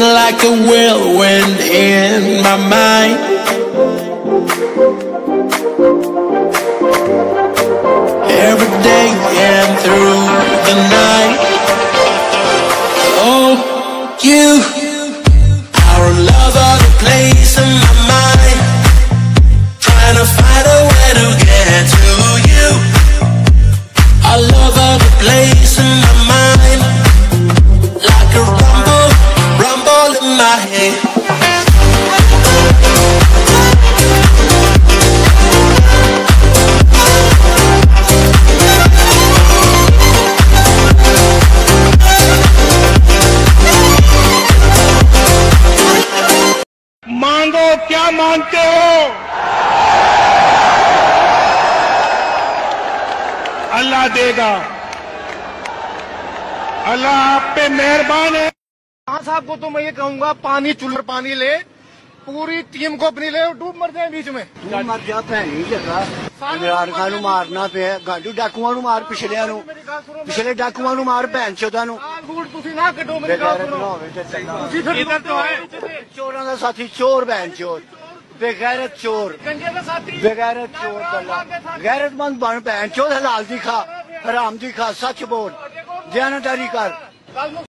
like a whirlwind in my mind. Every day and through the night. Oh, you, our love of the place in my mind. Trying to find a way to get to you. I love of the place in my mind. मांगो क्या मांगते हो अल्लाह देगा अल्लाह आप पे मेहरबान है खान साहब को तो मैं ये कहूंगा पानी चुल्लर पानी ले पूरी टीम को अपनी ले और डूब मर जाए बीच में ਤੂੰ ਮਰ ਜਾ ਭੈਣੀ ਜਗਾ ਅਮਰਾਰਕਾਂ ਨੂੰ ਮਾਰਨਾ ਪਿਆ ਗਾਂਡੂ ਡਾਕੂਆਂ ਨੂੰ ਮਾਰ ਪਿਛਲਿਆਂ ਨੂੰ ਮੇਰੀ ਗੱਲ ਸੁਣੋ ਪਿਛਲੇ ਡਾਕੂਆਂ ਨੂੰ ਮਾਰ ਭੈਣ ਚੋਦਾਂ ਨੂੰ ਗਾਲ ਗੂੜ ਤੁਸੀਂ ਨਾ ਕੱਢੋ ਮੇਰੀ ਗੱਲ ਬੇਗੈਰਤ ਨਾ ਸੁਣੋ ਹੋਵੇ ਤੇ ਚੰਗਾ ਤੁਸੀਂ ਫਿਰ ਇਧਰ ਤੋਂ ਆਏ ਚੋਰਾਂ ਦਾ ਸਾਥੀ ਚੋਰ ਭੈਣ ਚੋਰ बेगैरत चोर बेगैरत चोर गैरतमंद बन भैन, चोर हलाल दिखा हराम दी खा, सच बोल। जानदारी कर।